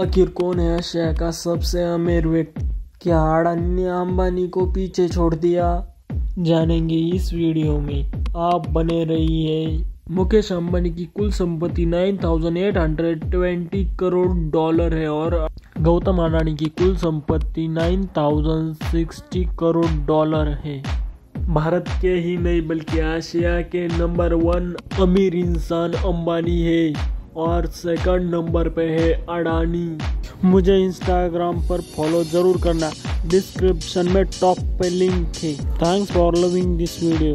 आखिर कौन है एशिया का सबसे अमीर व्यक्ति? क्या अडानी अंबानी को पीछे छोड़ दिया? जानेंगे इस वीडियो में। आप बने रहिए। मुकेश अंबानी की कुल संपत्ति 9,820 करोड़ डॉलर है और गौतम अडानी की कुल संपत्ति 9,060 करोड़ डॉलर है। भारत के ही नहीं बल्कि एशिया के नंबर वन अमीर इंसान अंबानी है। और सेकंड नंबर पे है अडानी। मुझे इंस्टाग्राम पर फॉलो ज़रूर करना। डिस्क्रिप्शन में टॉप पे लिंक थी thanks for loving this video